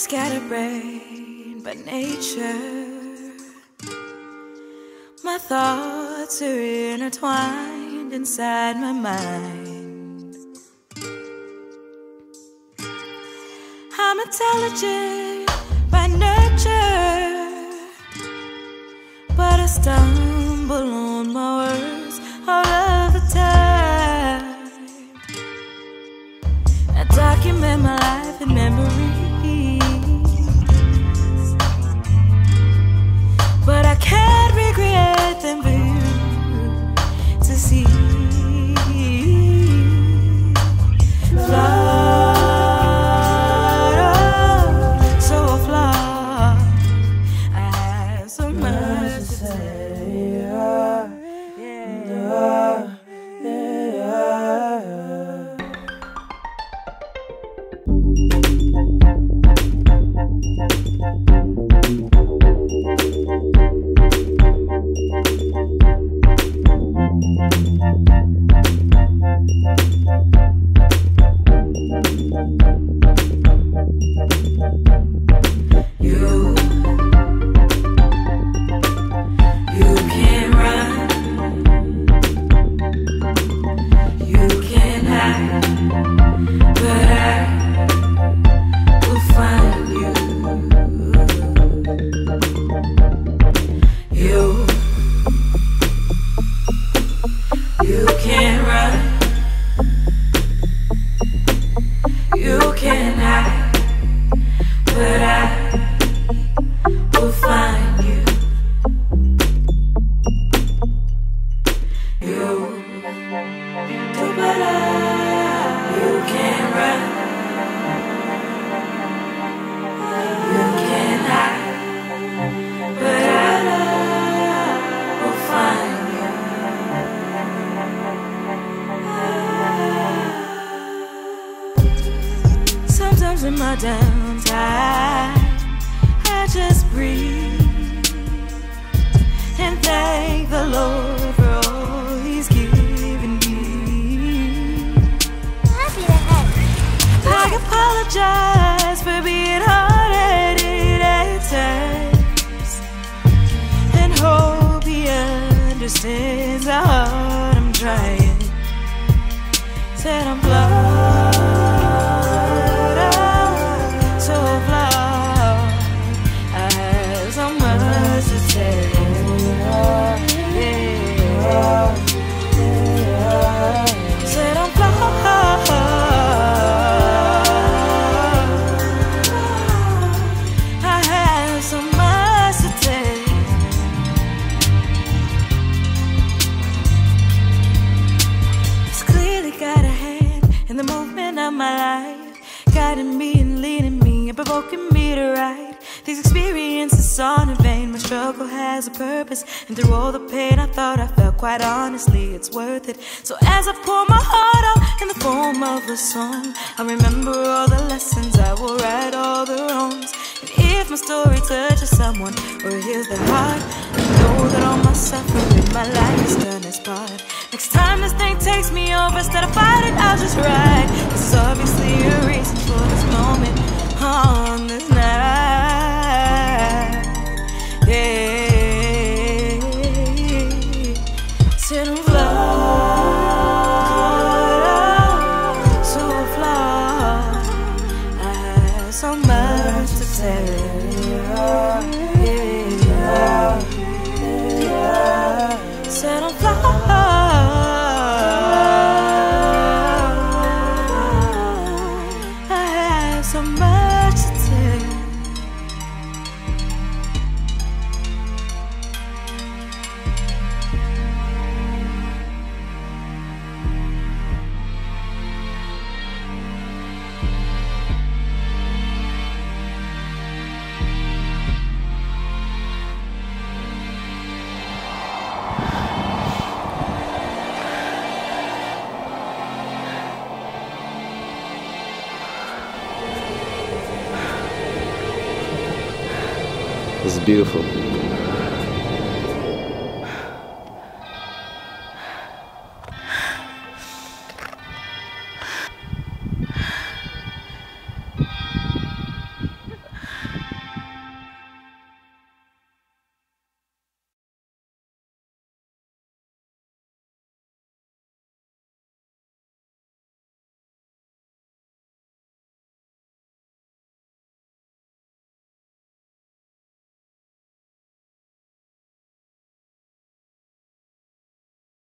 I'm a scatterbrain by nature. My thoughts are intertwined inside my mind. I'm intelligent by nurture, but I stumble on my words all of the time. I document my life in memories, You can run, you in my downtime. I just breathe and thank the Lord for all He's given me. Happy to have I apologize me provoking me to write. These experiences aren't in vain. My struggle has a purpose, and through all the pain, I thought I felt quite honestly it's worth it. So as I pour my heart out in the form of a song, I remember all the lessons. I will right all the wrongs. And if my story touches someone or heals their heart, I know that all my suffering, my life is done its part. Next time this thing takes me over, instead of fighting, I'll just ride. Is obviously a Is beautiful.